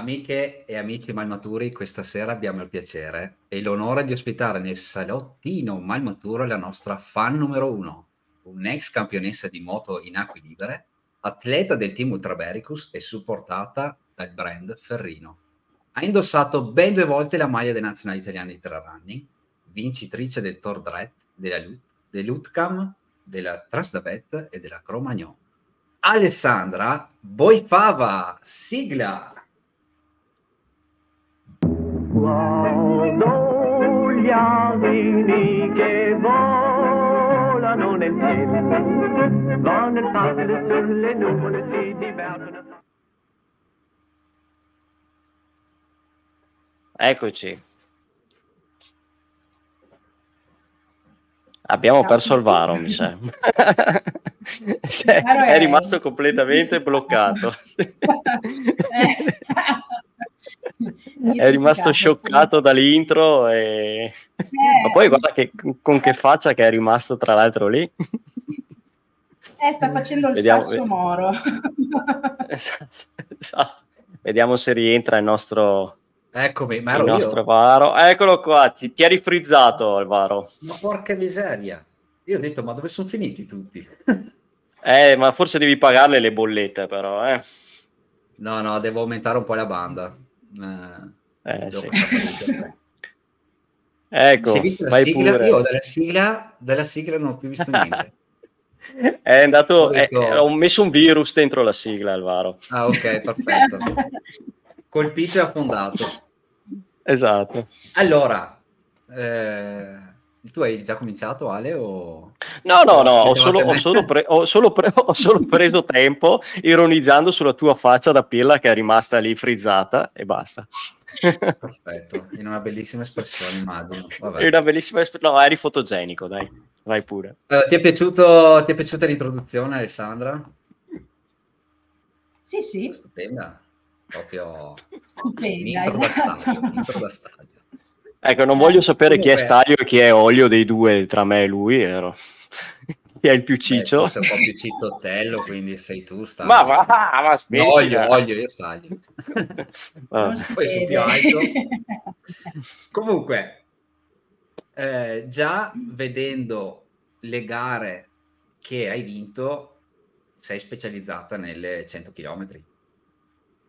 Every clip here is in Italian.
Amiche e amici malmaturi, questa sera abbiamo il piacere e l'onore di ospitare nel salottino malmaturo la nostra fan numero uno, un'ex campionessa di moto in acque libere, atleta del team Ultrabericus e supportata dal brand Ferrino. Ha indossato ben due volte la maglia dei nazionali italiani di trail running, vincitrice del Tour Dret, della Lut, dell'Utcam, della Trasdavet e della Cromagnon. Alessandra Boifava, sigla! Guardo gli asini che volano nel cielo, vanno in facile sulle nuvole, si divertono. Eccoci. Abbiamo perso il Varo, mi sembra. cioè, è rimasto completamente bloccato. è rimasto scioccato dall'intro e... Eh. ma poi guarda che, con che faccia che è rimasto tra l'altro lì eh, sta facendo il Vediamo, sasso moro esatto, esatto. Vediamo se rientra il nostro Eccomi, ma il nostro io. Varo. Eccolo qua, ti, ti eri frizzato Alvaro. Ma porca miseria. Io ho detto, ma dove sono finiti tutti? eh, ma forse devi pagarle le bollette però, eh. No, no, devo aumentare un po' la banda. Eh, eh sì. ecco, Si visto la sigla? Pure. Io della sigla, della sigla non ho più visto niente. è andato, ho, detto... è, ho messo un virus dentro la sigla, Alvaro. Ah, ok, perfetto. Colpito e affondato. Esatto. Allora, eh, tu hai già cominciato, Ale? O... No, no, no, ho solo, ho, solo pre- ho, solo pre- ho solo, preso tempo ironizzando sulla tua faccia da pilla che è rimasta lì frizzata e basta. Perfetto, in una bellissima espressione, immagino. Vabbè. In una bellissima espressione, no, eri fotogenico, dai, vai pure. Uh, ti, è piaciuto, ti è piaciuta l'introduzione, Alessandra? Sì, sì. Stupenda, proprio Stupenda, intro, esatto. da stadio, intro da stadio. Ecco, non voglio sapere Comunque... chi è Staglio e chi è Olio dei due tra me e lui, ero. chi è il più ciccio? Beh, sei un po' più cittottello, quindi sei tu, Staglio. Ma va, ma aspetta. No, olio, olio, io Staglio. ah. Poi sono più alto. Comunque, eh, già vedendo le gare che hai vinto, sei specializzata nelle 100 km,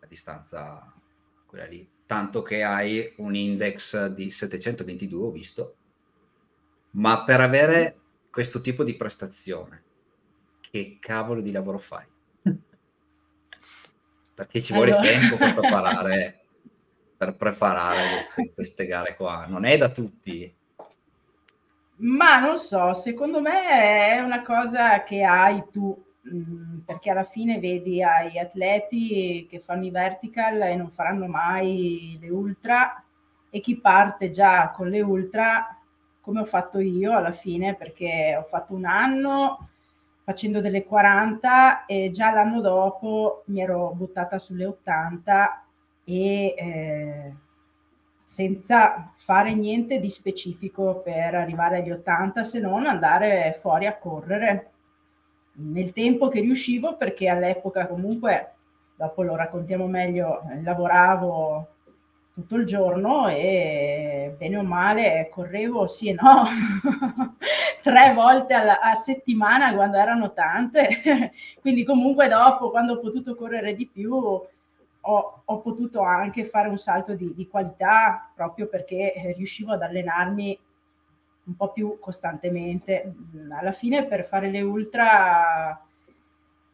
a distanza quella lì tanto che hai un index di 722, ho visto, ma per avere questo tipo di prestazione, che cavolo di lavoro fai? Perché ci vuole allora... tempo per preparare, per preparare queste, queste gare qua, non è da tutti. Ma non so, secondo me è una cosa che hai tu perché alla fine vedi ai atleti che fanno i vertical e non faranno mai le ultra e chi parte già con le ultra come ho fatto io alla fine perché ho fatto un anno facendo delle 40 e già l'anno dopo mi ero buttata sulle 80 e eh, senza fare niente di specifico per arrivare agli 80 se non andare fuori a correre nel tempo che riuscivo perché all'epoca comunque, dopo lo raccontiamo meglio, lavoravo tutto il giorno e bene o male correvo sì e no tre volte alla, a settimana quando erano tante. Quindi comunque dopo quando ho potuto correre di più ho, ho potuto anche fare un salto di, di qualità proprio perché riuscivo ad allenarmi un po' più costantemente. Alla fine per fare le ultra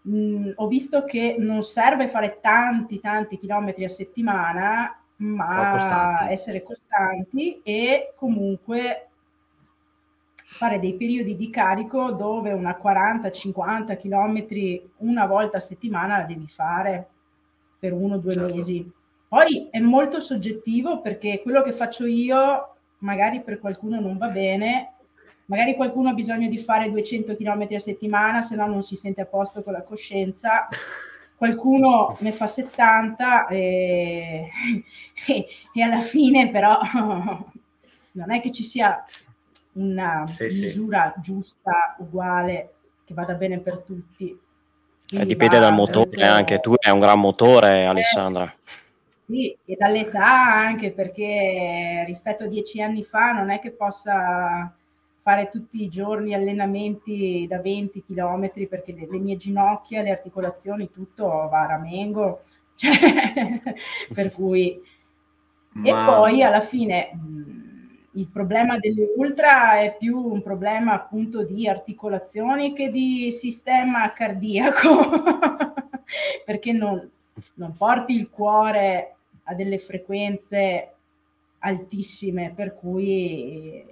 mh, mm, ho visto che non serve fare tanti tanti chilometri a settimana, ma costanti. essere costanti e comunque fare dei periodi di carico dove una 40-50 chilometri una volta a settimana la devi fare per uno o due certo. mesi. Poi è molto soggettivo perché quello che faccio io magari per qualcuno non va bene, magari qualcuno ha bisogno di fare 200 km a settimana, se no non si sente a posto con la coscienza, qualcuno ne fa 70 e, e, e alla fine però non è che ci sia una sì, misura sì. giusta, uguale, che vada bene per tutti. Eh, dipende dal motore, anche tu hai un gran motore, Alessandra. Sì, e dall'età anche perché rispetto a dieci anni fa non è che possa fare tutti i giorni allenamenti da 20 km perché le, le mie ginocchia, le articolazioni, tutto va a ramengo, cioè, per cui... Ma... E poi alla fine il problema delle ultra è più un problema appunto di articolazioni che di sistema cardiaco, perché non, non porti il cuore a delle frequenze altissime, per cui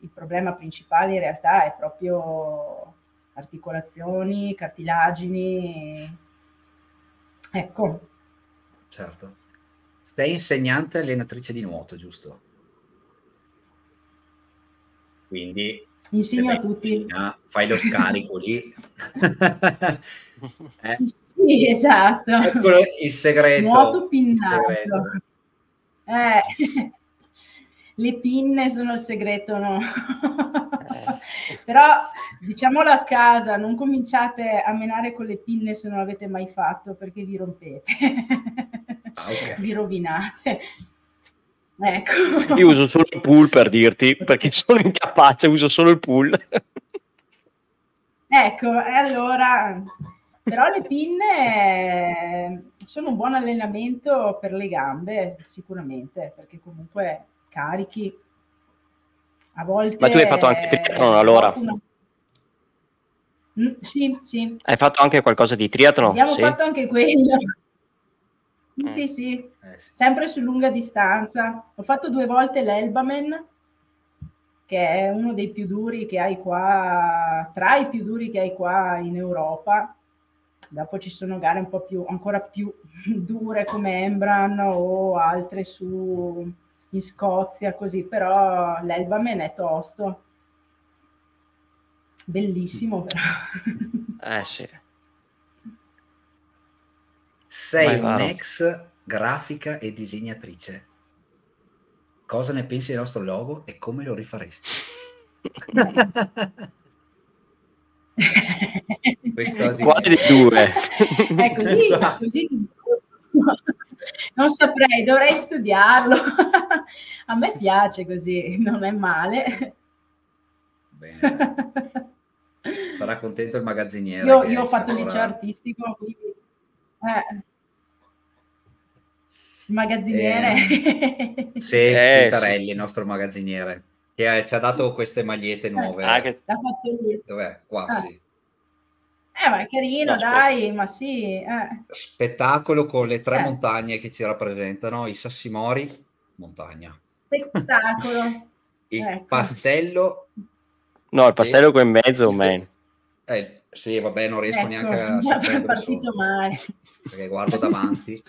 il problema principale in realtà è proprio articolazioni, cartilagini. Ecco. Certo. Sei insegnante e allenatrice di nuoto, giusto? Quindi insegno a tutti. Fai lo scarico lì. eh? Sì, esatto. Eccolo il segreto. Nuoto pinnato. Eh. Le pinne sono il segreto, no? Però diciamolo a casa, non cominciate a menare con le pinne se non l'avete mai fatto perché vi rompete, ah, okay. vi rovinate. Ecco. Io uso solo il pool per dirti, perché sono incapace, uso solo il pool. ecco, e allora, però le pinne sono un buon allenamento per le gambe, sicuramente, perché comunque carichi. A volte... Ma tu hai fatto anche triathlon allora? Una... Mm, sì, sì. Hai fatto anche qualcosa di triathlon? Abbiamo sì? fatto anche quello. Mm. Sì, sì, eh, sì, sempre su lunga distanza. Ho fatto due volte l'Elbamen, che è uno dei più duri che hai qua, tra i più duri che hai qua in Europa. Dopo ci sono gare un po' più, ancora più dure come Embran o altre su in Scozia, così, però l'Elbamen è tosto. Bellissimo, però. Eh sì. Sei un'ex grafica e disegnatrice. Cosa ne pensi del nostro logo e come lo rifaresti? Quale dei due? È così, così. Non saprei, dovrei studiarlo. A me piace così, non è male. Bene. Sarà contento il magazziniere. Io, io ho fatto il liceo artistico, quindi eh. Il magazziniere. Eh, sì, eh, Tintarelli, sì. il nostro magazziniere, che ci ha dato queste magliette nuove. Ah, che... Dov'è? Qua, ah. sì. Eh, ma è carino, no, dai, ma sì. Eh. Spettacolo con le tre eh. montagne che ci rappresentano, i Sassimori, montagna. Spettacolo. il ecco. pastello. No, il pastello qua in mezzo, man. Eh, sì, vabbè, non riesco ecco, neanche a sapere partito male. Perché guardo davanti.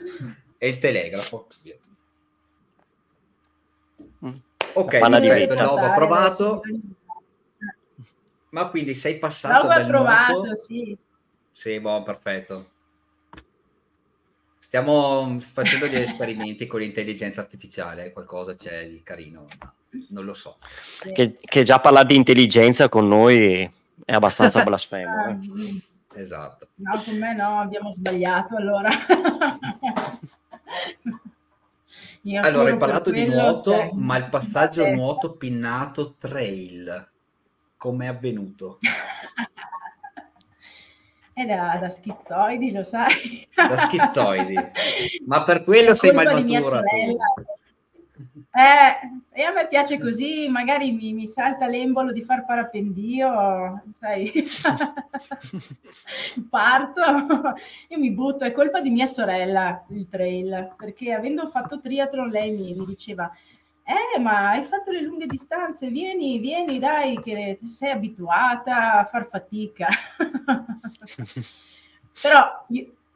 E il telegrafo. Mm. Ok, perfetto, il logo approvato. Ma quindi sei passato logo approvato, nuoto... sì. Sì, buon, perfetto. Stiamo facendo degli esperimenti con l'intelligenza artificiale, qualcosa c'è di carino, ma non lo so. Che, che già parlare di intelligenza con noi è abbastanza blasfemo. Eh. Esatto. No, con me no, abbiamo sbagliato allora. allora, hai parlato di nuoto, cioè, ma il passaggio eh. nuoto pinnato trail, come è avvenuto? È da, da, schizzoidi, lo sai. Da schizzoidi. Ma per quello sei mai matura. Eh, e a me piace così, magari mi, mi salta l'embolo di far parapendio, sai, parto, io mi butto, è colpa di mia sorella il trail, perché avendo fatto triathlon lei mi, mi diceva, eh, ma hai fatto le lunghe distanze, vieni, vieni, dai, che sei abituata a far fatica. Però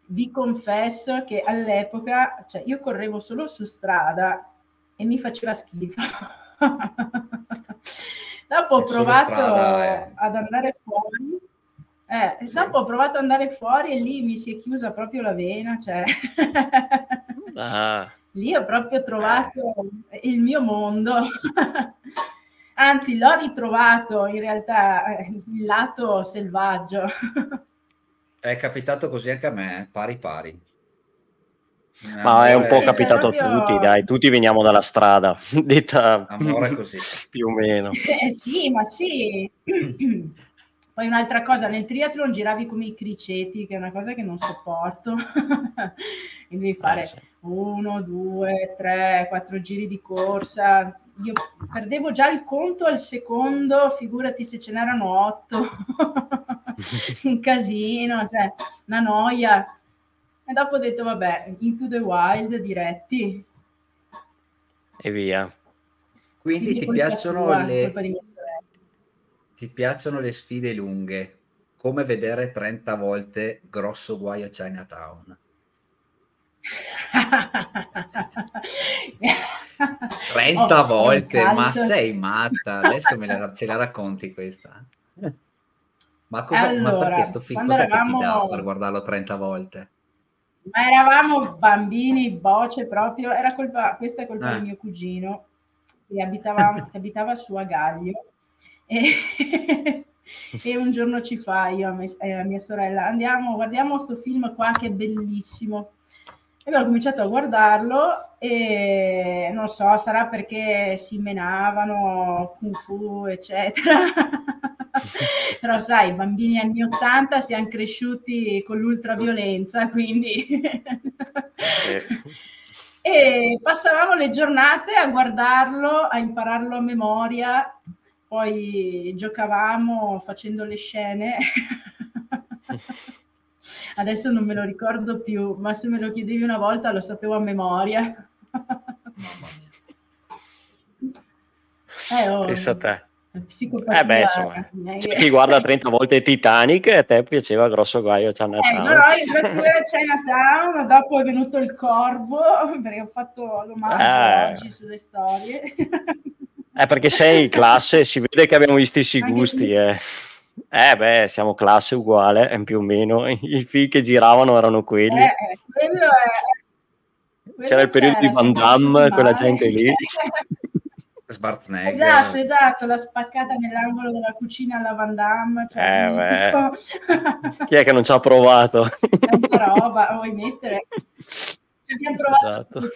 vi confesso che all'epoca, cioè io correvo solo su strada e mi faceva schifo. dopo ho provato strada, eh. ad andare fuori. Eh, sì. Dopo ho provato ad andare fuori e lì mi si è chiusa proprio la vena, cioè... ah. lì ho proprio trovato eh. il mio mondo. Anzi, l'ho ritrovato in realtà eh, il lato selvaggio. È capitato così anche a me, pari pari. Ma è un po' capitato proprio- a tutti, dai, tutti veniamo dalla strada, detta Amore così. più o meno. Eh sì, ma sì. Poi un'altra cosa, nel triathlon giravi come i criceti, che è una cosa che non sopporto. E devi fare Eh, sì. uno, due, tre, quattro giri di corsa. Io perdevo già il conto al secondo, figurati se ce n'erano otto. Un casino, cioè una noia. E dopo ho detto, vabbè, into the wild diretti. E via. Quindi ti colpa piacciono, le, ti piacciono le sfide lunghe, come vedere 30 volte grosso guaio a Chinatown. 30 Oh, volte, ma sei matta, adesso me la, ce la racconti questa? Ma cosa ma Allora, perché sto film cosa che ti dà eravamo- per guardarlo 30 volte? Ma eravamo bambini, boce proprio, era colpa, questa è colpa Eh. di mio cugino che, abitava, che abitava su a Gaglio e, e un giorno ci fa io a, me- e a mia sorella andiamo, guardiamo questo film qua che è bellissimo. E abbiamo cominciato a guardarlo e non so, sarà perché si menavano, kung fu, eccetera. Però sai, i bambini anni 80 siamo cresciuti con l'ultraviolenza, quindi... Sì. E passavamo le giornate a guardarlo, a impararlo a memoria, poi giocavamo facendo le scene. Adesso non me lo ricordo più, ma se me lo chiedevi una volta lo sapevo a memoria. Mamma mia. Eh, oh, Pensa a te. Eh beh, insomma, Eh, c'è chi guarda 30 volte Titanic e a te piaceva Grosso Guaio Eh, Chinatown. no, infatti io a Chinatown, dopo è venuto il corvo, perché ho fatto l'omaggio Eh. oggi sulle storie. Eh, perché sei classe, si vede che abbiamo gli stessi Anche gusti. tu. Eh. Eh, beh, siamo classe uguale, eh, più o meno. I film che giravano erano quelli. Eh, eh, quello è... quello C'era il periodo di c'era, Van Damme, quella gente lì. Schwarzenegger. Esatto, esatto, la spaccata nell'angolo della cucina alla Van Damme. Cioè, Eh, Chi è che non ci ha provato? Tanta roba, vuoi mettere? Ci abbiamo provato Esatto.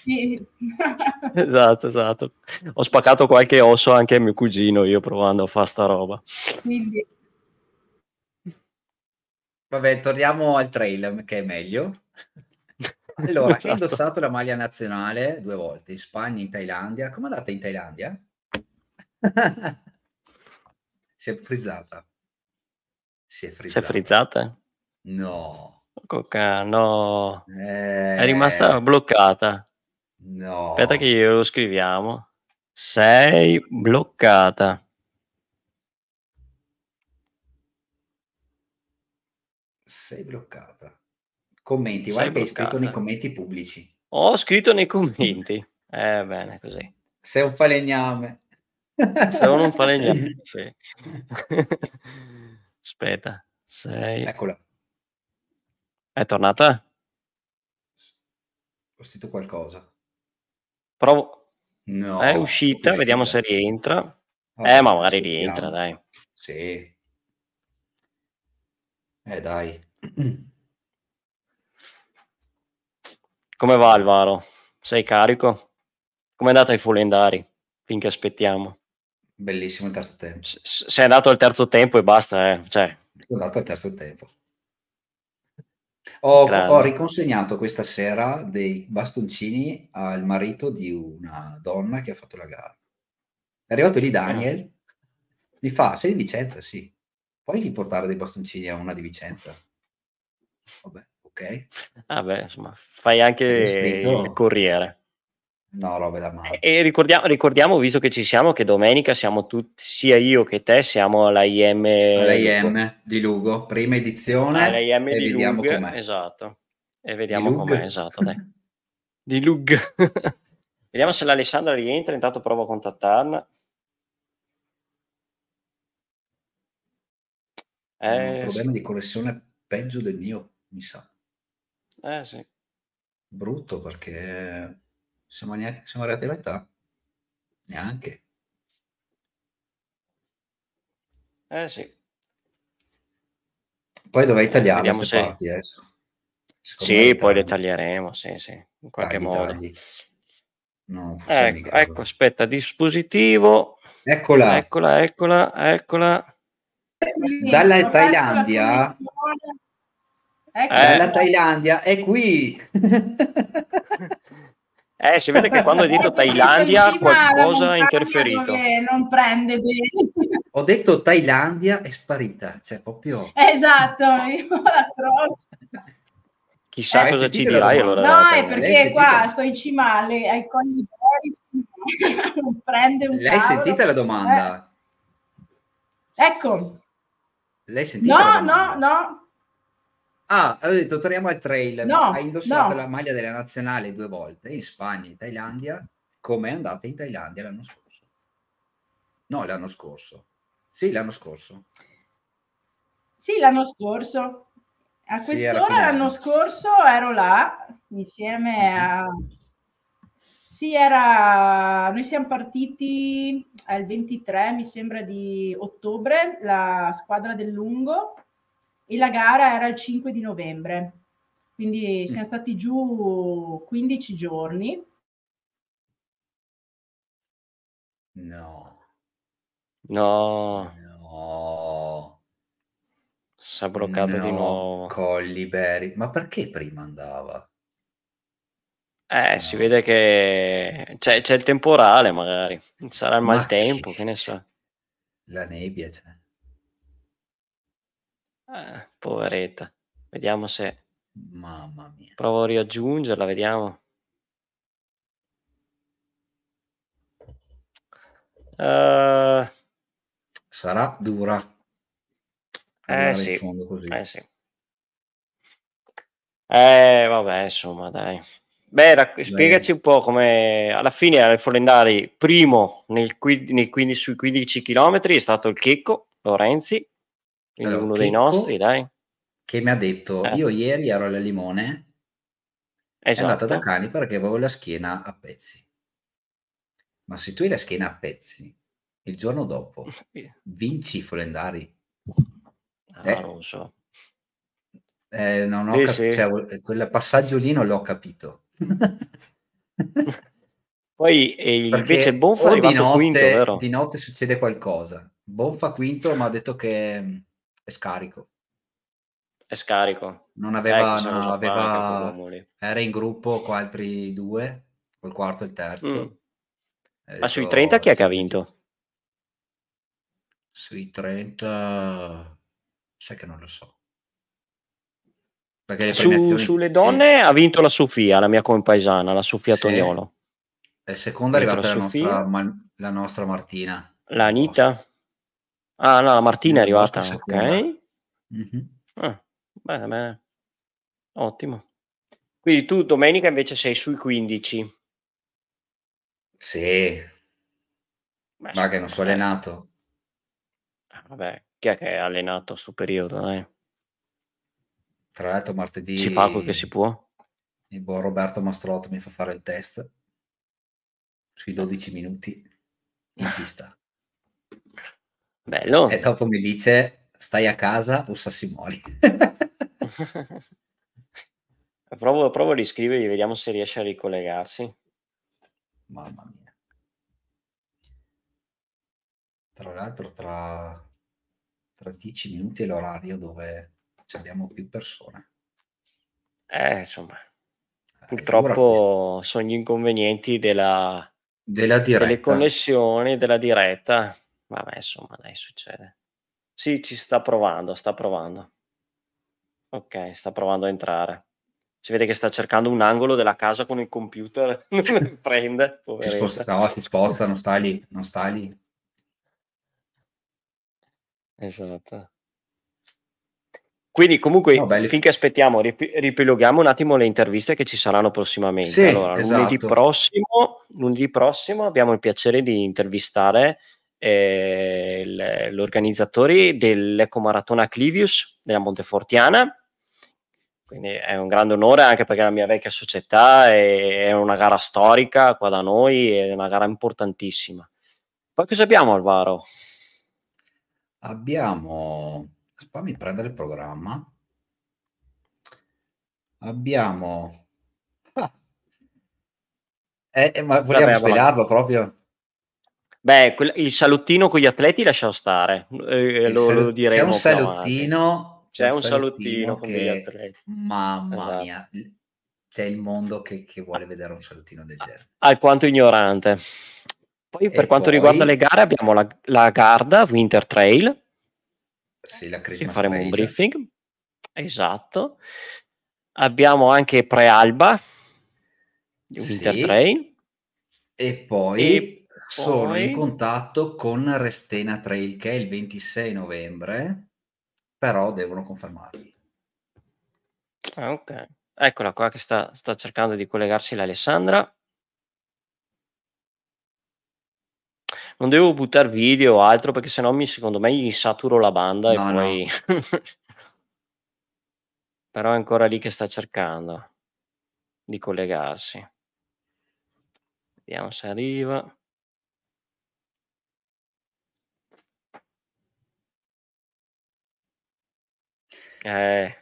esatto, esatto. Ho spaccato qualche osso anche a mio cugino io provando a fare sta roba. Quindi, Vabbè, torniamo al trailer che è meglio. Allora, Esatto. hai indossato la maglia nazionale due volte, in Spagna, in Thailandia. Come andate in Thailandia? si è frizzata. Si è Si è frizzata. frizzata? No. Coca, no. Eh, È rimasta bloccata. No. Aspetta che glielo scriviamo. Sei bloccata. Sei bloccata. Commenti, Sei guarda che hai scritto nei commenti pubblici. Ho scritto nei commenti. Eh, bene, così. Sei un falegname. Sono un falegname, sì. Aspetta, sei... Eccola, È tornata? ho scritto qualcosa. Provo... No. è uscita, è vediamo se rientra. Vabbè, Eh, ma magari rientra, dai. Sì. Eh dai. Come va Alvaro? Sei carico? Come è andata ai fulendari? Finché aspettiamo. Bellissimo il terzo tempo. S- sei andato al terzo tempo e basta, eh. Cioè, Sono andato al terzo tempo. Ho, ho riconsegnato questa sera dei bastoncini al marito di una donna che ha fatto la gara. È arrivato lì Daniel, mi fa, sei di Vicenza? Sì. Puoi riportare dei bastoncini a una di Vicenza? Vabbè, ok. vabbè, insomma, fai anche il corriere. No, robe da male. E ricordiamo, ricordiamo, visto che ci siamo, che domenica siamo tutti, sia io che te, siamo alla IM, L'AIM di Lugo, prima edizione, alla IM e di vediamo Lug, com'è. esatto. E vediamo com'è, esatto, dai. Di Lug. vediamo se l'Alessandra rientra, intanto provo a contattarla. Ho un Eh, problema di connessione peggio del mio, mi sa. Eh sì. Brutto perché siamo, neanche, siamo arrivati a metà. Neanche. Eh sì. Poi dovrei tagliare Vediamo queste se- parti adesso. Secondo me Sì, poi le tagli. taglieremo, sì, sì, in qualche Tagli, modo. tagli. No, Ecco, ecco, aspetta, dispositivo. Eccola. Eccola, eccola, eccola. Dalla Thailandia? Ecco. Eh. Dalla Thailandia è qui. Eh, si vede che quando hai detto Thailandia qualcosa ha interferito. Non prende bene. Ho detto Thailandia è sparita, cioè proprio... Esatto, io la. Chissà Eh, cosa ci la dirai allora. No, è perché qua sto in cima alle- ai cogli iberici, non prende un Lei cavolo. sentite la domanda? Eh, ecco, Lei sentite la no, no, no, Ah, avevo detto, torniamo al trail. No, Hai indossato no. la maglia della nazionale due volte, in Spagna, in Thailandia. Com'è andata in Thailandia l'anno scorso? No, l'anno scorso. Sì, l'anno scorso. Sì, l'anno scorso. A Sì, quest'ora fine l'anno anno. scorso ero là insieme a... Sì, era... Noi siamo partiti al 23, mi sembra, di ottobre, la squadra del lungo, e la gara era il 5 di novembre. Quindi siamo stati giù 15 giorni. No, No, no. si è bloccato di no, nuovo. Colli Berry. Ma perché prima andava? Eh, si No. vede che c'è, c'è il temporale magari. Sarà il Ma maltempo, che- che ne so. La nebbia, cioè. Eh, poveretta. Vediamo se Mamma mia. provo a riaggiungerla, vediamo. Eh, Sarà dura. eh sì, eh sì. Eh, vabbè, insomma, dai. Beh, rac- spiegaci un po' come alla fine al Folendari, primo nel nei 15 sui 15 km è stato il Checco Lorenzi, quindi Allora, uno dei nostri, dai. Che mi ha detto, Eh. io ieri ero alla Limone, è andata da Esatto. cani perché avevo la schiena a pezzi. Ma se tu hai la schiena a pezzi, il giorno dopo vinci i Folendari. Ah, Eh. non so. Eh, non ho Sì, cap- sì. cioè, quel passaggio lì non l'ho capito. Poi eh, invece Bonfa è di notte, quinto, vero? di notte succede qualcosa. Bonfa quinto mi ha detto che è scarico. È scarico. Non Eh, aveva, chissà no, aveva era in gruppo con altri due, col quarto e il terzo. Mm. Ha Ma sui detto, 30 chi è che ha "Sì, vinto? Sui 30, sai che non lo so. Su- premiazioni- sulle sì. donne ha vinto la Sofia, la mia compaesana, la Sofia Sì. Tognolo. È seconda è arrivata la la nostra, la nostra Martina. La Anita? Ah, no, la Martina è arrivata, ok. Mhm. Ah, bene, bene. Ottimo. Quindi tu domenica invece sei sui 15. Sì, Beh, ma che non sono eh, allenato. ah, Vabbè, chi è che è allenato a sto periodo? dai? Tra l'altro martedì Si fa quel che si può. il buon Roberto Mastrotto mi fa fare il test sui 12 minuti in pista. Bello. E dopo mi dice stai a casa o Sassimoli. provo, provo a riscrivergli, vediamo se riesce a ricollegarsi. Mamma mia. Tra l'altro tra, tra 10 minuti è l'orario dove ci abbiamo più persone. Eh, insomma, Eh, purtroppo sono gli inconvenienti della, della delle connessioni della diretta. Vabbè, insomma, dai, succede. Sì, ci sta provando, sta provando. Ok, sta provando a entrare. Si vede che sta cercando un angolo della casa con il computer, prende, Si poveretta. sposta, no, si sposta, non sta lì, non sta lì. Esatto. Quindi comunque No, finché aspettiamo, rip- ripiloghiamo un attimo le interviste che ci saranno prossimamente. Sì, allora, lunedì esatto. prossimo, lunedì prossimo abbiamo il piacere di intervistare eh, gli organizzatori dell'Ecomaratona Clivius della Montefortiana. Quindi è un grande onore anche perché è la mia vecchia società e è una gara storica qua da noi, è una gara importantissima. Poi cosa abbiamo Alvaro? Abbiamo, fammi prendere il programma. Abbiamo... Ah. Eh, eh, ma vogliamo Vabbè, svelarlo proprio? Beh, il salottino con gli atleti lasciamo stare, eh, lo, salo- lo diremo C'è un salottino... C'è un salottino con che... atleti. Mamma Esatto. mia, c'è il mondo che, che vuole vedere un salottino del genere. Alquanto ignorante. Poi per E quanto poi- riguarda le gare abbiamo la, la Garda Winter Trail, Sì, la che Christmas faremo un Trail. briefing. Esatto. Abbiamo anche Prealba di Sì. Winter Trail. E poi E sono in contatto con Restena Trail che è il 26 novembre, però devono confermarli. Ah, ok. Eccola qua che sta, sta cercando di collegarsi l'Alessandra. Non devo buttare video o altro perché sennò mi, secondo me gli saturo la banda No, e no. poi... Però è ancora lì che sta cercando di collegarsi. Vediamo se arriva. Eh.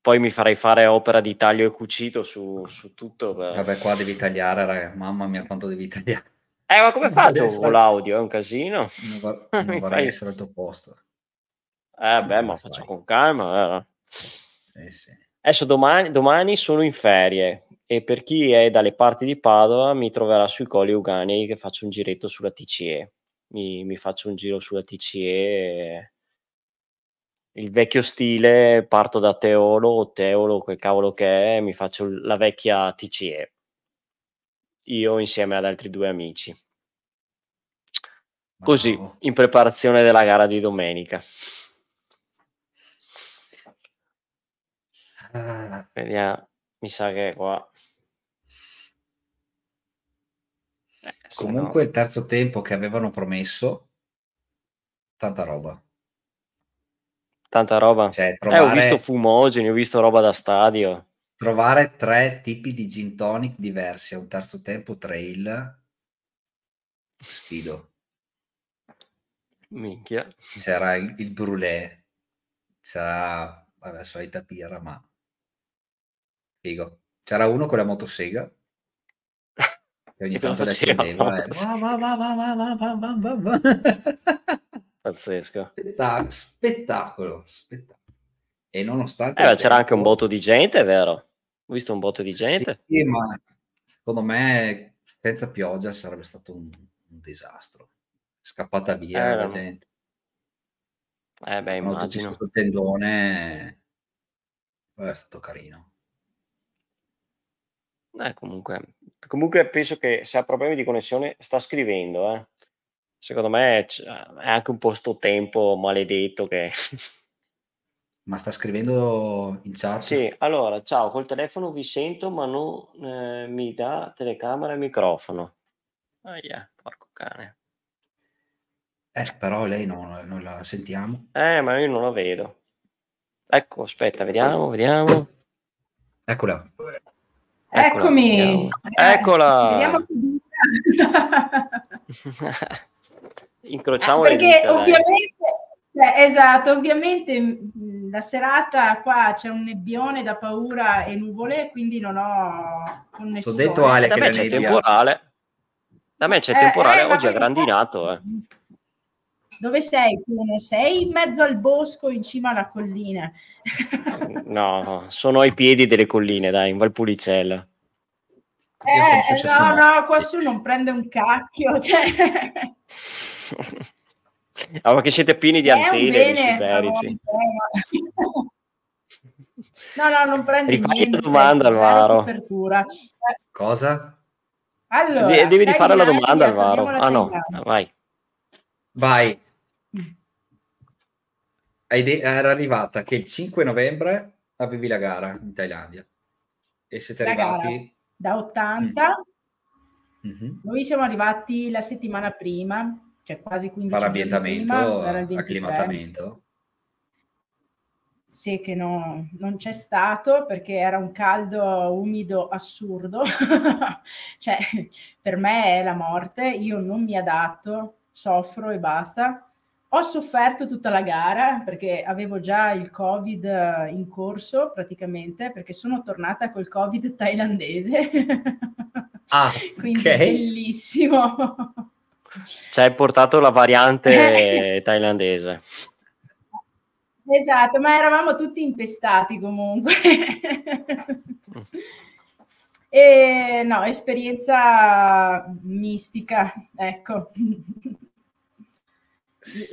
Poi mi farei fare opera di taglio e cucito su, su tutto. per- Vabbè, qua devi tagliare, raga. Mamma mia, quanto devi tagliare. Eh, ma come Non faccio con l'audio? È un casino. Non, Mi non vorrei fai- essere al tuo posto. Eh, beh, ma fai? faccio con calma. eh. Eh, sì. Adesso domani, domani sono in ferie e per chi è dalle parti di Padova mi troverà sui colli Euganei che faccio un giretto sulla TCE. Mi, mi faccio un giro sulla TCE. Il vecchio stile, parto da Teolo o Teolo, quel cavolo che è, mi faccio la vecchia TCE. Io insieme ad altri due amici. Così, in preparazione della gara di domenica. Ah, Vediamo, mi sa che è qua. Eh, se no- Comunque il terzo tempo che avevano promesso, tanta roba. tanta roba. Cioè, Eh, ho trovare, visto fumogeni, ho visto roba da stadio. trovare tre tipi di gin tonic diversi a un terzo tempo trail, sfido. Minchia. C'era il, il brulè, c'era, vabbè, solita birra, ma Figo. C'era uno con la motosega E ogni tanto la accendeva. Eh. Pazzesco. Spettacolo, spettacolo. E nonostante... Eh, c'era anche un botto di gente, vero? Ho visto un botto di gente. Sì, ma secondo me senza pioggia sarebbe stato un, un disastro. Scappata via eh, la no. gente. Eh beh, immagino. Il tendone eh, è stato carino. Eh, comunque, comunque penso che se ha problemi di connessione sta scrivendo, eh. Secondo me c- è anche un po' sto tempo maledetto che... Ma sta scrivendo in chat? Sì, allora, ciao, col telefono vi sento, ma non eh, mi dà telecamera e microfono. Ahia, porco cane. Eh, però lei no, non la sentiamo. Eh, ma io non la vedo. Ecco, aspetta, vediamo, vediamo. Eccola. Eccola, Eccomi. vediamo. Eh, Eccola. vediamo se. Incrociamo le Perché ovviamente, eh, esatto, ovviamente mh, la serata qua c'è un nebbione da paura e nuvole, quindi non ho connessione. detto Ale Da che me c'è nebbia... temporale. Da me c'è Eh, temporale, eh, oggi è grandinato. Eh. Dove sei tu? Non sei in mezzo al bosco in cima alla collina? No, no, sono ai piedi delle colline, dai, in Valpolicella. Eh, su Sassi no, no, qua su non prende un cacchio. Cioè. Ah, ma che siete pieni di antenne Berizi. no, No, no, non prende Rifai la niente. domanda, Alvaro. Eh, Cosa? Allora, De- devi rifare la domanda, Alvaro. Ah no, vai. Vai. Era arrivata che il 5 novembre avevi la gara in Thailandia e siete La arrivati Da 80, Mhm. noi siamo arrivati la settimana prima, cioè quasi 15 fare giorni ambientamento, prima, era il 23. acclimatamento. Sì, che no- non c'è stato perché era un caldo umido assurdo. cioè, per me è la morte, io non mi adatto, soffro e basta. Ho sofferto tutta la gara perché avevo già il Covid eh, in corso praticamente, perché sono tornata col Covid thailandese. Ah, Quindi ok. bellissimo. Ci hai portato la variante thailandese. Esatto, ma eravamo tutti impestati comunque. e no, esperienza mistica, ecco.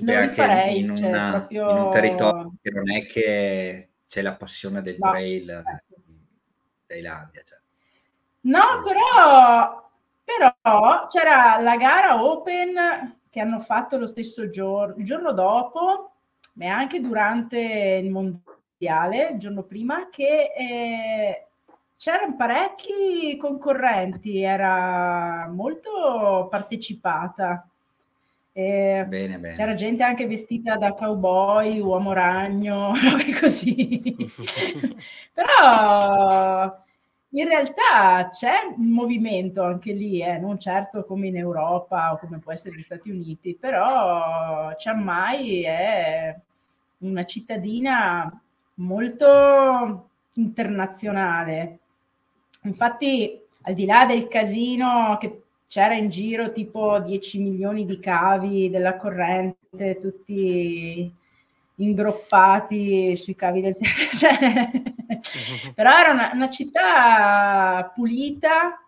Lo anche rifarei, in, cioè, una- proprio- in un territorio che non è che c'è la passione del No. trail in Thailandia. Cioè. No, però, però c'era la gara open che hanno fatto lo stesso giorno, il giorno dopo, ma anche durante il mondiale, il giorno prima, che eh, c'erano parecchi concorrenti, era molto partecipata. Eh, Bene, bene. c'era gente anche vestita da cowboy, uomo ragno, robe così. Però in realtà c'è un movimento anche lì, eh, non certo come in Europa o come può essere negli Stati Uniti, però Chiang Mai è una cittadina molto internazionale. Infatti, al di là del casino che c'era in giro tipo 10 milioni di cavi della corrente, tutti ingroppati sui cavi del terzo, cioè, però era una, una città pulita,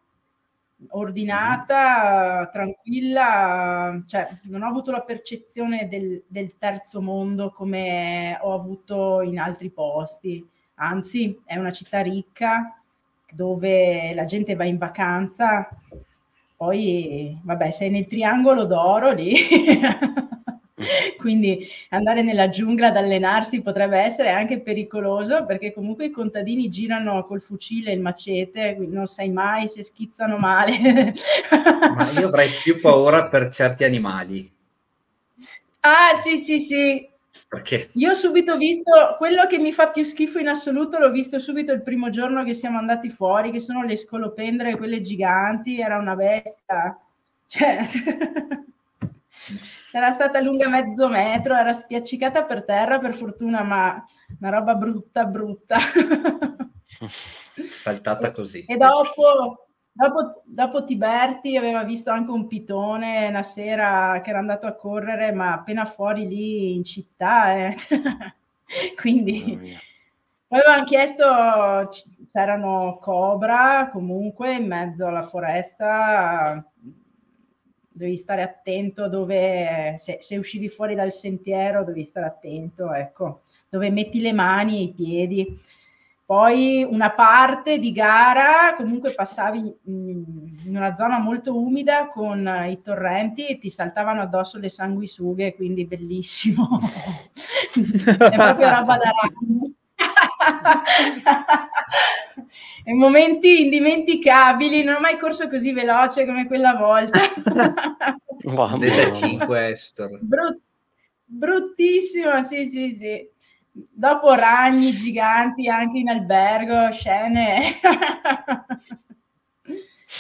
ordinata, tranquilla, cioè non ho avuto la percezione del, del terzo mondo come ho avuto in altri posti, anzi è una città ricca dove la gente va in vacanza, poi vabbè sei nel triangolo d'oro lì. Quindi andare nella giungla ad allenarsi potrebbe essere anche pericoloso perché comunque i contadini girano col fucile e il macete, non sai mai se schizzano male. Ma io avrei più paura per certi animali, Ah, sì, sì, sì. Perché Io ho subito visto quello che mi fa più schifo in assoluto, l'ho visto subito il primo giorno che siamo andati fuori, che sono le scolopendre, quelle giganti, era una bestia. Cioè, era stata lunga mezzo metro, era spiaccicata per terra per fortuna, ma una roba brutta, brutta. saltata così. E dopo, dopo, dopo Tiberti aveva visto anche un pitone una sera che era andato a correre, ma appena fuori lì in città. eh. Quindi poi avevano chiesto, c'erano cobra comunque in mezzo alla foresta, devi stare attento dove, se, se uscivi fuori dal sentiero devi stare attento, ecco, dove metti le mani e i piedi. Poi una parte di gara comunque passavi in una zona molto umida con i torrenti e ti saltavano addosso le sanguisughe, quindi bellissimo. È proprio roba da ragno. E momenti indimenticabili, non ho mai corso così veloce come quella volta. Mamma Z5 Estor. Brut- bruttissima, sì, sì, sì. Dopo ragni giganti anche in albergo, scene.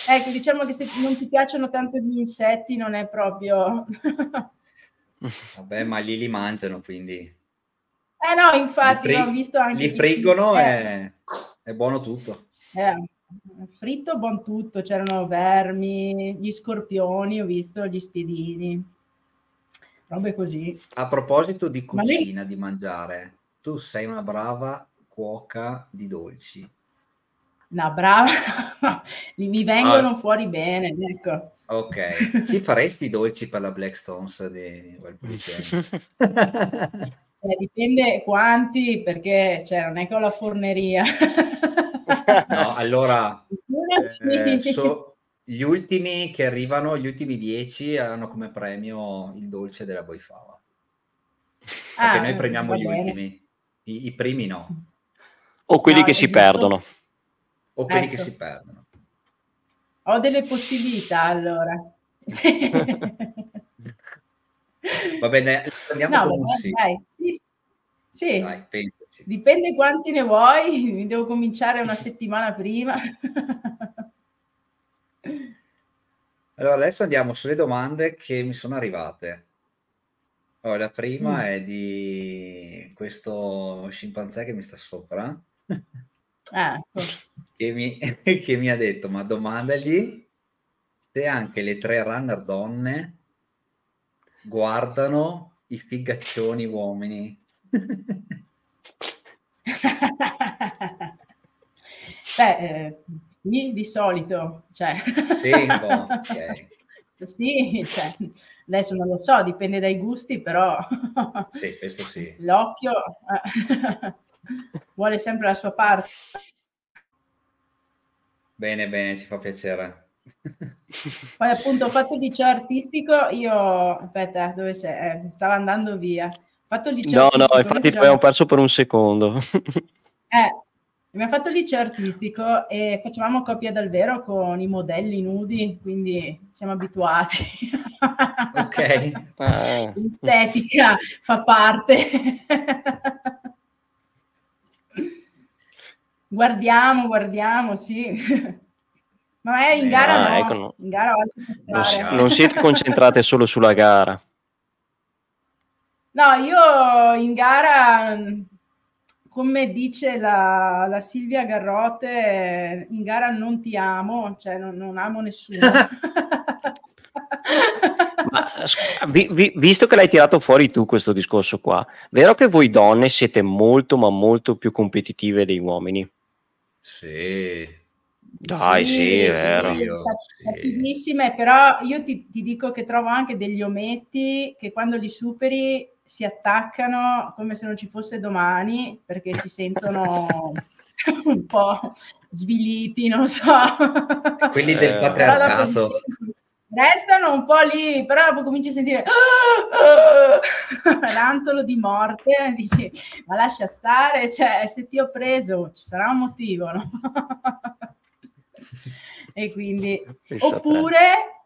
ecco, diciamo che se non ti piacciono tanto gli insetti non è proprio... Vabbè, ma lì li mangiano, quindi eh no, infatti, Li fri- ho visto anche... li friggono eh, e è buono tutto. eh, fritto, buon tutto, c'erano vermi, gli scorpioni, ho visto gli spiedini, robe così. A proposito di Ma lei- cucina, di mangiare, tu sei una brava cuoca di dolci. No, brava, mi vengono Ah. fuori bene, ecco. Ok, ci faresti i dolci per la Blackstones di? Eh, dipende quanti, perché cioè, non è che ho la forneria. No, allora, Una eh, so- gli ultimi che arrivano, gli ultimi dieci, hanno come premio il dolce della Boifava. Perché Ah, noi premiamo gli ultimi, I, i primi no, O quelli No, che si giusto. perdono. o quelli Ecco. che si perdono. Ho delle possibilità allora. Sì. Va bene, andiamo No, con un sì. dai, sì. Sì, Dai, dipende quanti ne vuoi, mi devo cominciare una settimana prima. Allora, adesso andiamo sulle domande che mi sono arrivate. Oh, la prima Mm. è di questo scimpanzé che mi sta sopra, Ah, ecco. che mi, che mi ha detto, ma domandagli se anche le tre runner donne guardano i figaccioni uomini. Beh, eh, sì, di solito, cioè. Sì, boh, ok. Sì, cioè, adesso non lo so, dipende dai gusti, però Sì, questo sì. l'occhio eh, vuole sempre la sua parte. Bene, bene, ci fa piacere. Poi appunto ho fatto il liceo artistico, io, aspetta, dove sei? Eh, stava andando via. Ho fatto il liceo No, no, infatti ti abbiamo perso per un secondo. Eh, abbiamo fatto il liceo artistico e facevamo coppia dal vero con i modelli nudi, quindi siamo abituati. Ok. L'estetica fa parte. guardiamo, guardiamo, sì. Ma è in gara Ah, no, ecco, no. in gara non, si- non siete concentrate solo sulla gara. No, io in gara, come dice la, la Silvia Garrote, in gara non ti amo, cioè non, non amo nessuno. Ma, vi- vi- visto che l'hai tirato fuori tu questo discorso qua, vero che voi donne siete molto ma molto più competitive dei uomini? Sì. Dai, sì, è vero. io, sì. Cattivissime, però io ti, ti dico che trovo anche degli ometti che quando li superi si attaccano come se non ci fosse domani perché si sentono un po' sviliti, non so. Quelli del Eh, patriarcato. restano un po' lì, però dopo cominci a sentire rantolo di morte, dici ma lascia stare, cioè se ti ho preso ci sarà un motivo, no? e quindi te. oppure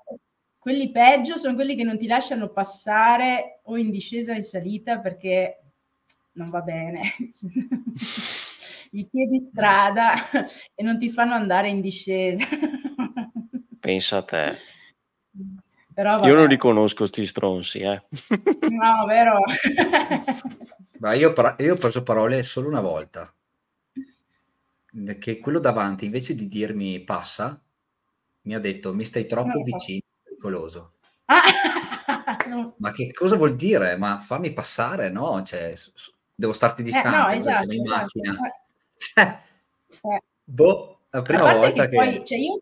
quelli peggio sono quelli che non ti lasciano passare o in discesa o in salita perché non va bene. Gli chiedi strada e non ti fanno andare in discesa. Pensa a te. Però Io non li conosco sti stronzi, eh. No, vero. Ma io, io ho preso parole solo una volta. Che quello davanti, invece di dirmi passa, mi ha detto mi stai troppo No, vicino, pericoloso. Ah! No. Ma che cosa vuol dire? Ma fammi passare, no? Cioè, devo starti Eh, distante, no, cosa esatto, sono in esatto. macchina. Eh, Cioè, eh. boh, la prima volta che... poi, cioè io,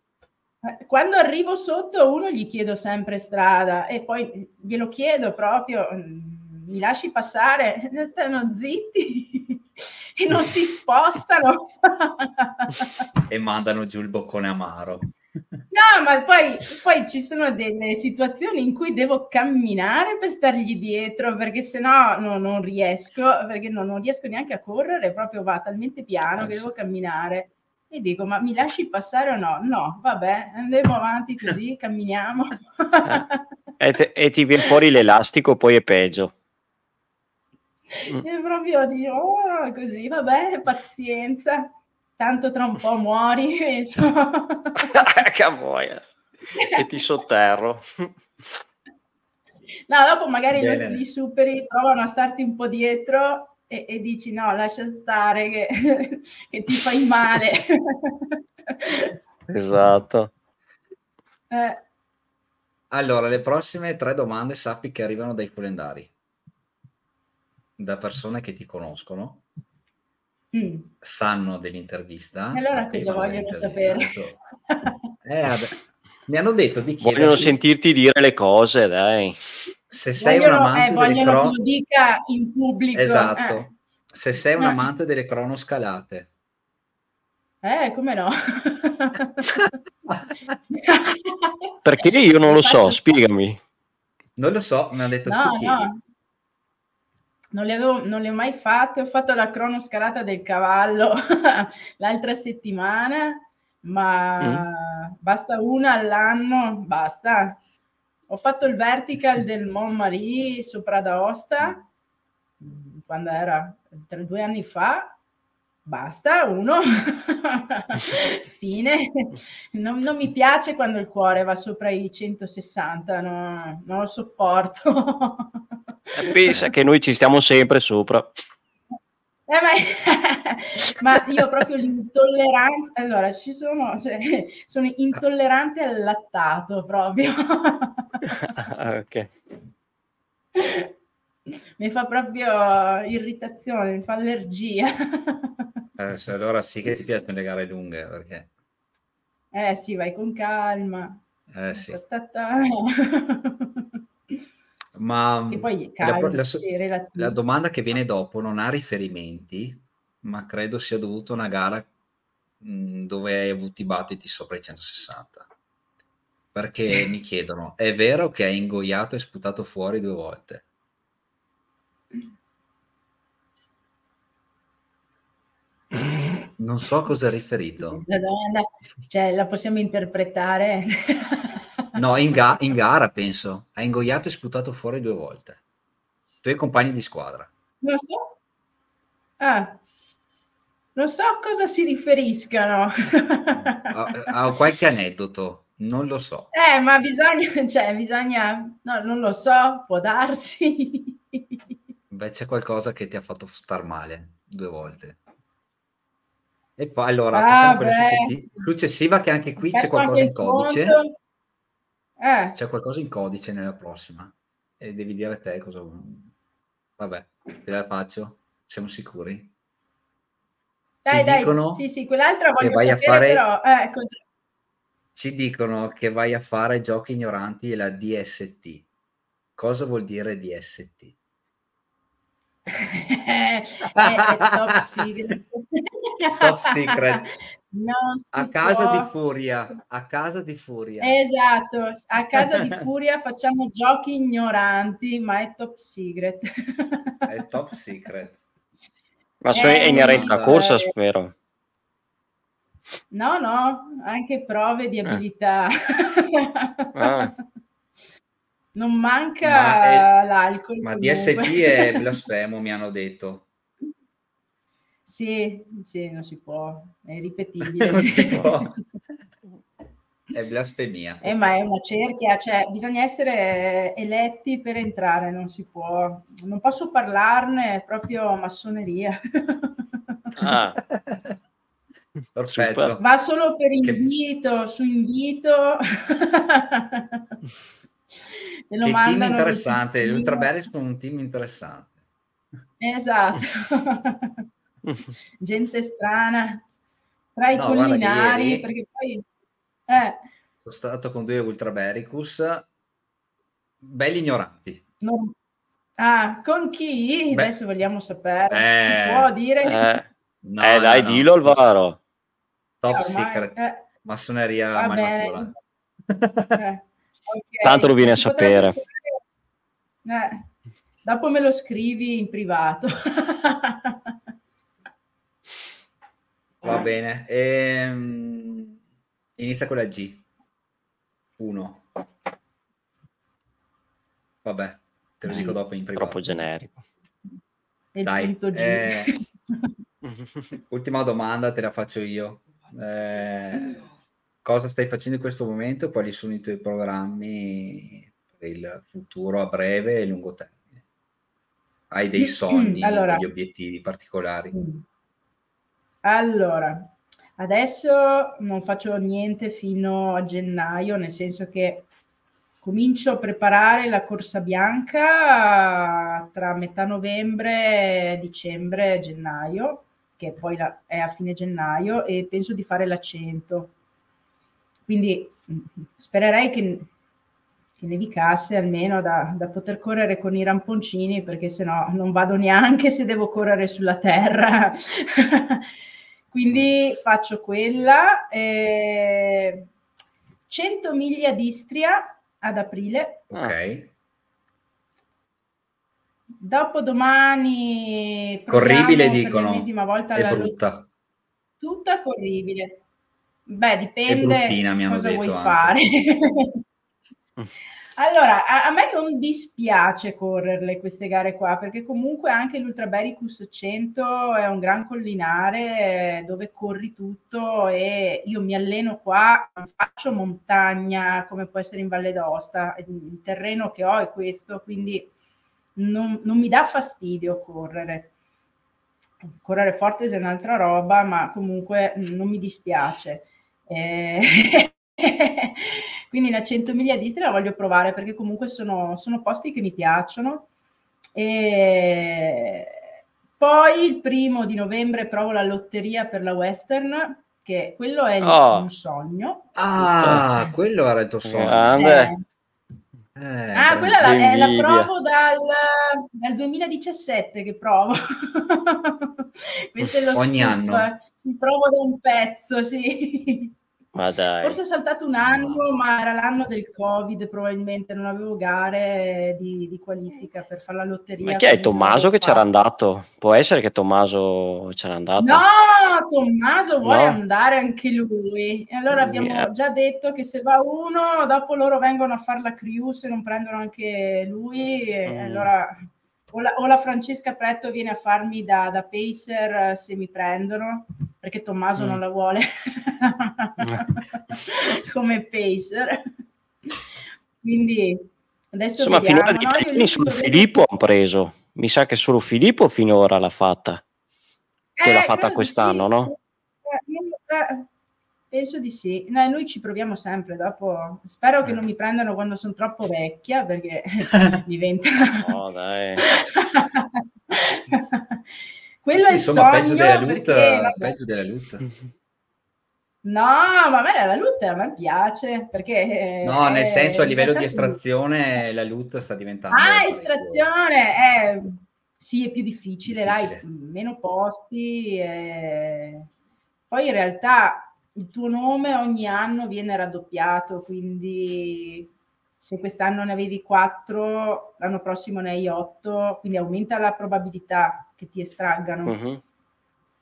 eh, quando arrivo sotto, uno gli chiedo sempre strada e poi glielo chiedo proprio, mm, mi lasci passare? Stanno zitti e non si spostano. E mandano giù il boccone amaro. No, ma poi, poi ci sono delle situazioni in cui devo camminare per stargli dietro, perché sennò no, non riesco, perché no, non riesco neanche a correre, proprio va talmente piano Eh, che sì. devo camminare. E dico, ma mi lasci passare o no? No, vabbè, andiamo avanti così, camminiamo. E, te- e ti viene fuori l'elastico, poi è peggio. E proprio dico, "Oh, così, vabbè, pazienza, tanto tra un po' muori, insomma. Cavoia. E ti sotterro. No, dopo magari lo- Bene. li superi, provano a starti un po' dietro e, e dici no, lascia stare che, che ti fai male. Esatto. Eh, Allora, le prossime tre domande sappi che arrivano dai calendari, da persone che ti conoscono, mm. sanno dell'intervista. E allora cosa vogliono sapere? "Eh, vabbè." mi hanno detto di chiederti Vogliono sentirti dire le cose, dai. se sei un Vogliono, amante eh, delle cro- che lo dica in pubblico. Esatto. Se sei un No. amante delle cronoscalate. Eh, eh, come no? Perché io non lo so, spiegami. Non lo so, mi ha detto No, no. Non le, avevo, non le ho mai fatte, ho fatto la cronoscalata del cavallo l'altra settimana, ma basta una all'anno, basta. Ho fatto il vertical del Montmarie sopra d'Aosta, quando era tre, due anni fa, basta, uno, fine. Non, non mi piace quando il cuore va sopra i 160, no, non lo sopporto. Eh, Pensa che noi ci stiamo sempre sopra. Eh, ma, ma io proprio l'intolleranza, allora ci sono, cioè, sono intollerante al lattato proprio. Ah, ok. mi fa proprio irritazione, mi fa allergia. Eh, se allora sì che ti piacciono le gare lunghe, perché... Eh sì, vai con calma. Eh sì. Ta ta ta. Ma poi la, calma, la relativo. la domanda che viene dopo non ha riferimenti, ma credo sia dovuta a una gara mh, dove hai avuto i battiti sopra i 160. Perché mi chiedono, è vero che hai ingoiato e sputato fuori due volte? Non so cosa è riferito. La domanda, cioè, la possiamo interpretare. No, in, ga- in gara penso. Hai ingoiato e sputato fuori due volte. Tuoi compagni di squadra. Non so. Ah. Non so a cosa si riferiscano. Ha, ha qualche aneddoto? Non lo so. Eh, ma bisogna, cioè, bisogna, no, non lo so, può darsi. Beh, c'è qualcosa che ti ha fatto star male due volte. E poi allora Ah, passiamo a quella successiva, che anche qui c'è Perso qualcosa in codice. conto. Eh, C'è qualcosa in codice nella prossima. E devi dire te cosa. Vabbè, te la faccio. Siamo sicuri? dai, Ci dai, dicono sì, sì, quell'altra voglio vai a sapere, fare- però, eh? Ci dicono che vai a fare giochi ignoranti e la DST. Cosa vuol dire DST? è, è top secret. Top secret. Non si A casa può. di Furia, a casa di Furia. Esatto, a casa di Furia facciamo giochi ignoranti, ma è top secret. È top secret. Ma sono Eh, inerenti alla no, corsa, eh. spero. No, no, anche prove di Eh. abilità. Ah. Non manca Ma è- l'alcol. Ma comunque. DST è blasfemo, mi hanno detto. Sì, sì, non si può, è irripetibile. Non si può. È blasfemia. Eh, ma è una cerchia, cioè bisogna essere eletti per entrare, non si può. Non posso parlarne, è proprio massoneria. Ah, Perfetto. Super. Va solo per invito, su invito. Che team interessante. Gli Ultra pizzino. Berry sono un team interessante. Esatto. Gente strana. Tra i No, collinari, ieri- perché poi... Eh, Sono stato con due Ultra Bericus, belli ignoranti. non- Ah, con chi? Beh. Adesso vogliamo sapere. Eh. Si può dire? eh, No, eh, no, dai, no. dillo Alvaro. Top Ormai- secret. eh, Massoneria va malmatura. eh, ok. Tanto lo viene a sapere. sapere- eh, dopo me lo scrivi in privato. Va bene. Ehm, inizia con la G. 1. Vabbè, te lo dico dopo in privato. Troppo generico. E il Dai, punto G. eh, ultima domanda te la faccio io. Eh, cosa stai facendo in questo momento? Quali sono i tuoi programmi per il futuro a breve e lungo termine? Hai dei sogni, Allora. degli obiettivi particolari? Allora, adesso non faccio niente fino a gennaio, nel senso che comincio a preparare la corsa bianca tra metà novembre, dicembre e gennaio, che poi è a fine gennaio, e penso di fare la 100. Quindi mm, spererei che, che nevicasse almeno da, da poter correre con i ramponcini, perché sennò non vado neanche se devo correre sulla terra. Quindi faccio quella. eh, 100 miglia di Istria ad aprile. Ok. Dopodomani Corribile dicono. l'ennesima volta È brutta. tutta corribile. Beh, dipende bruttina, mi hanno cosa detto vuoi anche. fare. allora, a, a me non dispiace correrle queste gare qua, perché comunque anche l'Ultra Bericus 100 è un gran collinare eh, dove corri tutto e io mi alleno qua, non faccio montagna come può essere in Valle d'Aosta, il terreno che ho è questo, quindi non, non mi dà fastidio correre. Correre forte è un'altra roba, ma comunque non mi dispiace. Eh, quindi la 100 miglia di Istria la voglio provare perché comunque sono, sono posti che mi piacciono. E poi il primo di novembre provo la lotteria per la Western, che quello è Oh. un sogno. Ah, quello era il tuo sogno. Grande. Eh, Eh, Ah, quella la, eh, la provo dal, dal 2017 che provo. Questo è lo Ogni scoop. anno. Mi provo da un pezzo, sì. Ma dai. Forse è saltato un anno, ma era l'anno del Covid, probabilmente non avevo gare di, di qualifica per fare la lotteria. Ma chi è Tommaso che c'era andato? Può essere che Tommaso c'era andato? No, Tommaso vuole No? andare anche lui. E allora abbiamo Yeah. già detto che se va uno, dopo loro vengono a fare la crew se non prendono anche lui. E Mm. allora o la, o la Francesca Pretto viene a farmi da, da pacer eh, se mi prendono, perché Tommaso Mm. non la vuole come pacer. Quindi adesso Insomma, vediamo. finora di no? Primi lì solo Filippo hanno preso. Mi sa che solo Filippo finora l'ha fatta. Che l'ha fatta Eh, credo di quest'anno, sì, no? sì. Eh, penso di sì. No, noi ci proviamo sempre. Dopo spero che Eh. non mi prendano quando sono troppo vecchia perché diventa. No, dai. Quello è il Insomma, peggio sogno della perché, loot, vabbè. peggio della loot. No, ma a me la loot a me piace perché No, nel eh, senso a livello di estrazione la loot sta diventando Ah, estrazione, eh, sì, è più difficile, Difficile. dai, meno posti. eh. Poi in realtà il tuo nome ogni anno viene raddoppiato, quindi se quest'anno ne avevi 4, l'anno prossimo ne hai 8, quindi aumenta la probabilità che ti estraggano. Mhm.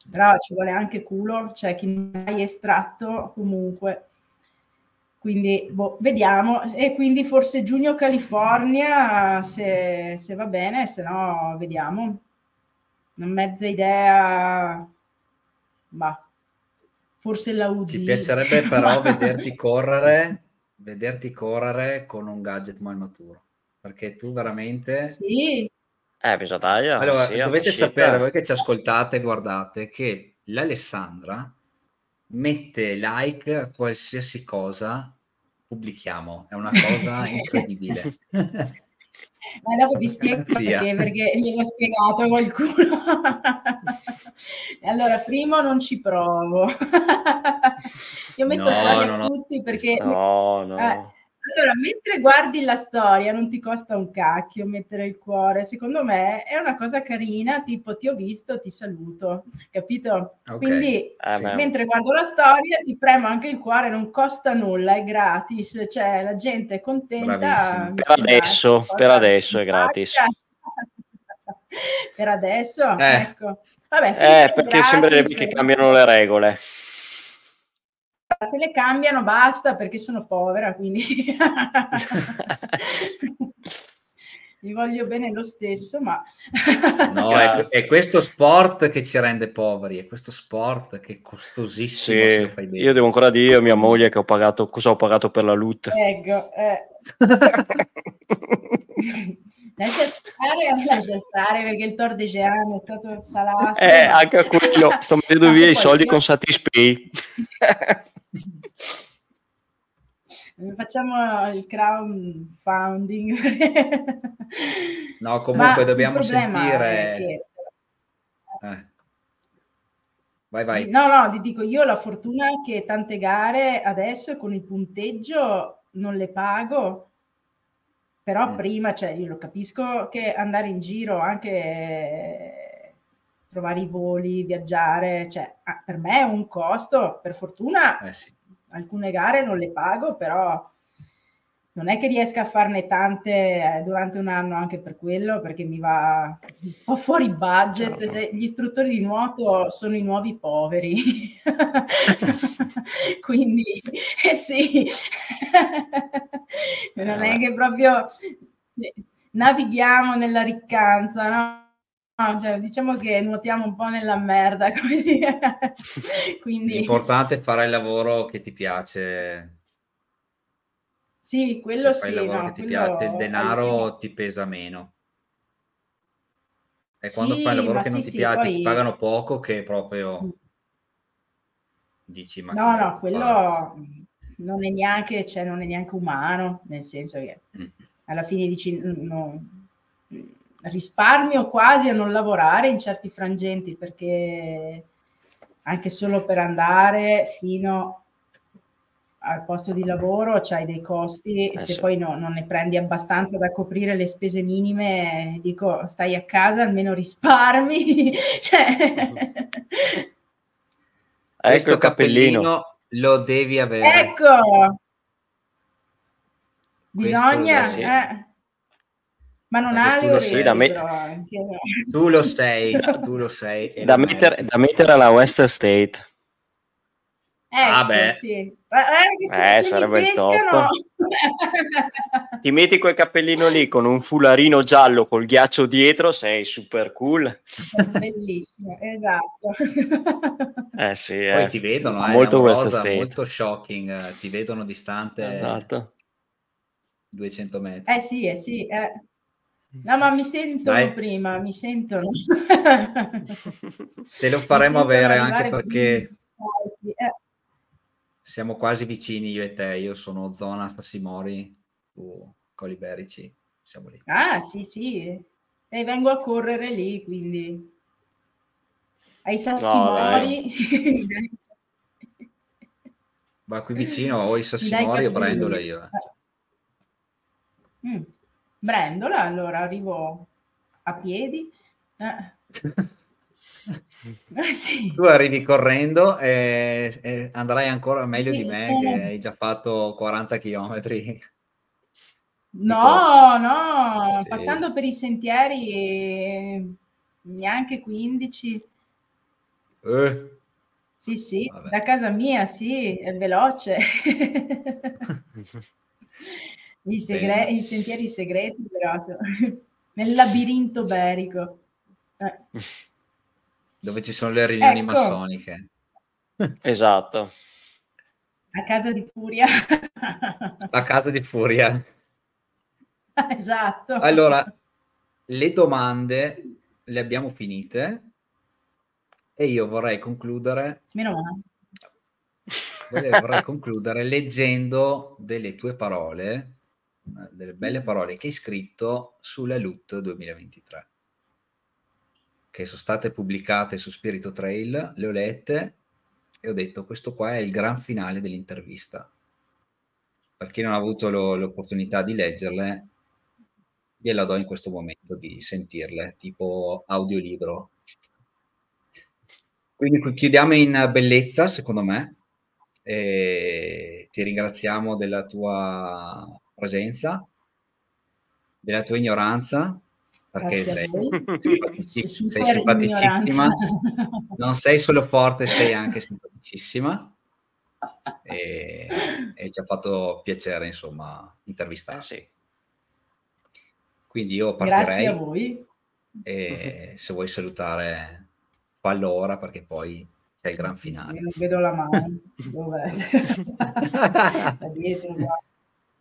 Però ci vuole anche culo, c'è chi non hai estratto comunque. Quindi boh, vediamo. E quindi forse giugno California, se, se va bene, se no vediamo. Una mezza idea, ma forse la UD. Ci piacerebbe però vederti correre, vederti correre con un gadget malmaturo, perché tu veramente... Sì, Eh, bisogna tagliare. Allora, sì, dovete sapere, voi che ci ascoltate e guardate, che l'Alessandra mette like a qualsiasi cosa pubblichiamo, è una cosa incredibile. ma dopo ti spiego perché, perché gliel'ho spiegato a qualcuno. allora, primo non ci provo. Io metto No, fuori no. tutti perché No, no. Eh, allora, mentre guardi la storia non ti costa un cacchio mettere il cuore, secondo me è una cosa carina, tipo ti ho visto, ti saluto, capito? Ok. Quindi ma- mentre guardo la storia ti premo anche il cuore, non costa nulla, è gratis, cioè la gente è contenta. Bravissimo. Per adesso, cosa per adesso è gratis. per adesso, Eh. ecco. Vabbè, Eh, perché gratis, sembrerebbe che cambiano le regole. Se le cambiano basta perché sono povera, quindi li voglio bene lo stesso, ma No, è, è questo sport che ci rende poveri, è questo sport che è costosissimo Sì, fai bene. io devo ancora dire a mia moglie che ho pagato, cosa ho pagato per la loot. ecco, eh. lascia stare, lascia stare perché il Tor de Jean è stato salato. Eh, anche quello, sto mettendo via i soldi io- con Satispay. Facciamo il crowdfunding. No, comunque Ma dobbiamo sentire... che- Eh. Vai, vai. No, no, ti dico, io ho la fortuna che tante gare adesso con il punteggio non le pago, però Mm. prima, cioè, io lo capisco che andare in giro, anche eh, trovare i voli, viaggiare, cioè, per me è un costo, per fortuna Eh sì. Alcune gare non le pago, però non è che riesca a farne tante eh, durante un anno anche per quello, perché mi va un po' fuori budget. Certo. Se gli istruttori di nuoto sono i nuovi poveri. Quindi, eh sì, non è che proprio navighiamo nella riccanza, no? No, cioè, diciamo che nuotiamo un po' nella merda, dire. Quindi, L'importante è fare il lavoro che ti piace. sì, quello Se fai sì, il lavoro no, che ti piace, il denaro ti pesa meno. È quando Sì, fai un lavoro che non sì, ti sì, piace, poi- ti pagano poco, che proprio dici ma... No, no, quello non è neanche, cioè, non è neanche umano, nel senso che Mm. alla fine dici "Mm, no, risparmio quasi a non lavorare in certi frangenti perché anche solo per andare fino al posto di lavoro c'hai dei costi, Eh, se sì. poi no- non ne prendi abbastanza da coprire le spese minime, dico stai a casa, almeno risparmi. Cioè, Ecco Questo il cappellino. cappellino lo devi avere. ecco, Questo, bisogna, eh. Ma non ha tu le lo orecchie, da me- però, anche- Tu lo sei, tu lo sei. Da meriti. da mettere alla Western State. Ecco, Ah, beh. sì. Eh, eh, Eh, sarebbe il top. Ti metti quel cappellino lì con un fularino giallo col ghiaccio dietro, sei super cool. Bellissimo, esatto. Eh sì, Poi eh. ti vedono, eh, molto cosa State. molto shocking, eh, ti vedono distante Esatto. 200 metri. Eh sì, eh sì. eh. No, ma mi sentono Dai. prima, mi sentono. Te lo faremo avere anche perché prima. Eh, siamo quasi vicini io e te, io sono zona Sassimori, tu Coliberici, siamo lì. Ah, sì, sì. E vengo a correre lì, quindi ai Sassimori. Ma qui vicino o i Sassimori o. Brendola io. eh. Mm. Brendola, allora arrivo a piedi. Eh, eh, sì. Tu arrivi correndo e, e andrai ancora meglio Sì, di me sono- che hai già fatto 40 km. No, no, Sì. passando per i sentieri neanche 15. Eh, Sì, sì, Vabbè. da casa mia, sì, è veloce. I, segre- i sentieri segreti, però, nel labirinto berico. Eh, dove ci sono le riunioni Ecco. massoniche. Esatto. a casa di Furia. La casa di Furia. esatto. Allora, le domande le abbiamo finite e io vorrei concludere, Meno male. vorrei, vorrei concludere leggendo delle tue parole, delle belle parole che hai scritto sulla LUT 2023, che sono state pubblicate su Spirito Trail, le ho lette e ho detto questo qua è il gran finale dell'intervista. Per chi non ha avuto lo- l'opportunità di leggerle, gliela do in questo momento di sentirle, tipo audiolibro. Quindi qui chiudiamo in bellezza, secondo me. E ti ringraziamo della tua presenza, della tua ignoranza, perché sei, simpaticissima, sei simpaticissima. Non sei solo forte, sei anche simpaticissima. E, e ci ha fatto piacere, insomma, Eh intervistarti. sì. Quindi io Grazie a partirei voi. e se vuoi salutare, fallo ora perché poi c'è il gran finale. Non vedo la mano. Dov'è? Dietro, qua.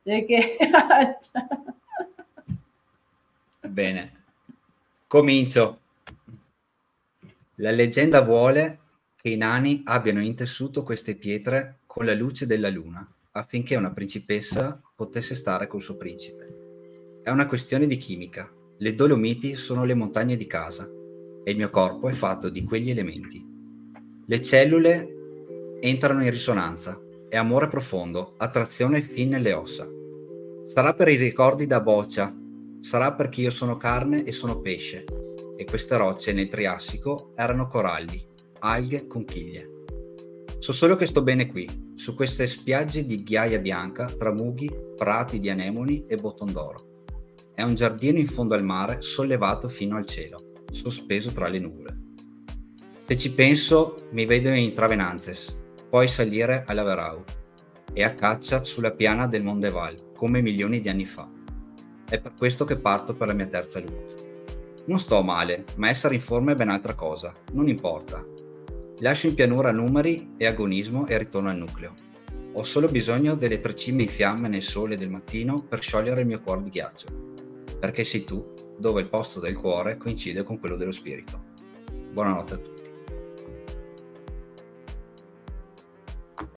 Che- Bene, comincio. La leggenda vuole che i nani abbiano intessuto queste pietre con la luce della luna affinché una principessa potesse stare col suo principe. È una questione di chimica. Le Dolomiti sono le montagne di casa e il mio corpo è fatto di quegli elementi. Le cellule entrano in risonanza. È amore profondo, attrazione fin nelle ossa. Sarà per i ricordi da boccia, sarà perché io sono carne e sono pesce, e queste rocce nel Triassico erano coralli, alghe, conchiglie. So solo che sto bene qui, su queste spiagge di ghiaia bianca tra mughi, prati di anemoni e botondoro. È un giardino in fondo al mare sollevato fino al cielo, sospeso tra le nuvole. Se ci penso, mi vedo in Travenanzes, poi salire alla Verau e a caccia sulla piana del Mondeval, come milioni di anni fa. È per questo che parto per la mia terza luce. Non sto male, ma essere in forma è ben altra cosa, non importa. Lascio in pianura numeri e agonismo e ritorno al nucleo. Ho solo bisogno delle tre cime in fiamme nel sole del mattino per sciogliere il mio cuore di ghiaccio. Perché sei tu, dove il posto del cuore coincide con quello dello spirito. Buonanotte a tutti.